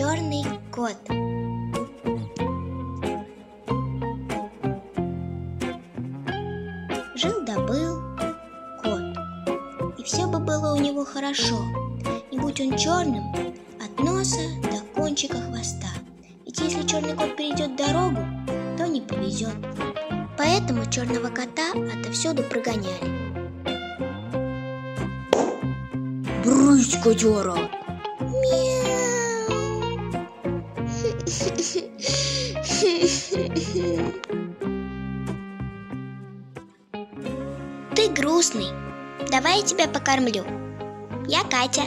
Черный кот. Жил да был кот, и все бы было у него хорошо, не будь он черным от носа до кончика хвоста. Ведь если черный кот перейдет дорогу, то не повезет. Поэтому черного кота отовсюду прогоняли. Брысь, котера! Ты грустный. Давай я тебя покормлю. Я Катя.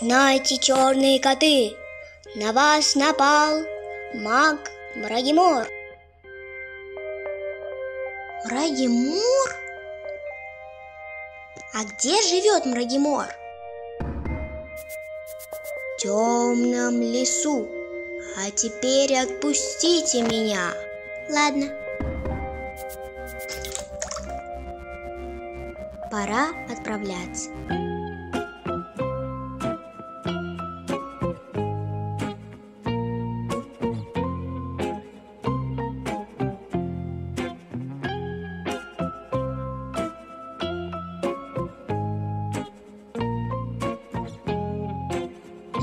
Знайте, черные коты, на вас напал маг Мрагимор. Мрагимор? А где живет Мрагимор? Темном лесу. А теперь отпустите меня. Ладно. Пора отправляться.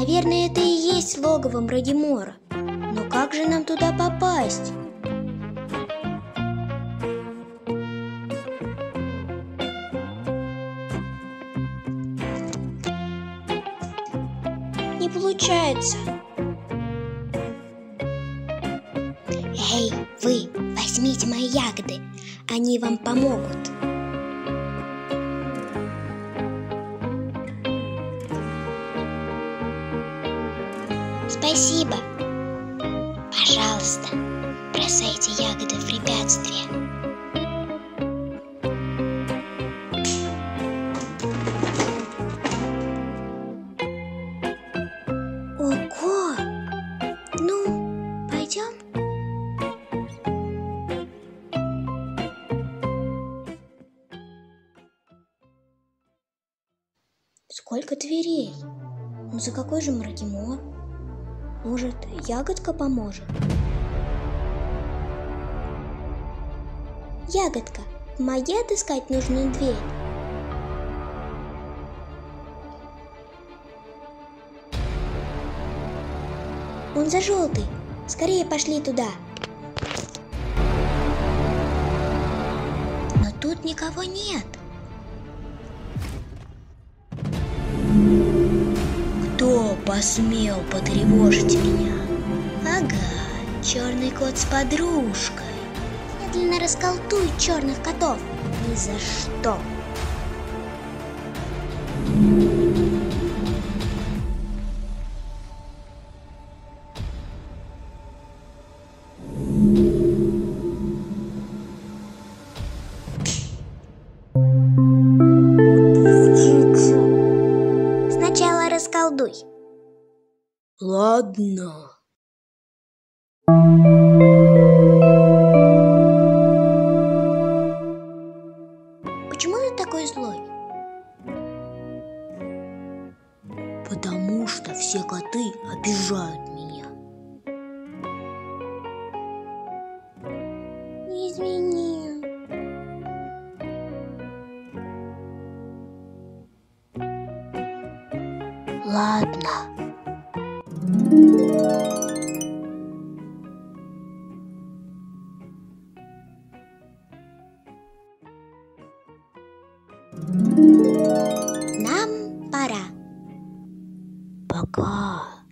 Наверное, это и есть логово Мрагимора. Но как же нам туда попасть? Не получается. Эй, вы, возьмите мои ягоды, они вам помогут. Спасибо. Пожалуйста, бросайте ягоды в препятствие. Ого! Ну, пойдем? Сколько дверей? Ну за какой же Мрагимор? Может, ягодка поможет? Ягодка, помоги отыскать нужную дверь. Он за желтый. Скорее пошли туда. Но тут никого нет. Кто посмел потревожить меня? Ага, черный кот с подружкой. Медленно расколтуй черных котов. Ни за что. Ладно. Почему ты такой злой? Потому что все коты обижают меня. Извини. Ладно. 南原僕は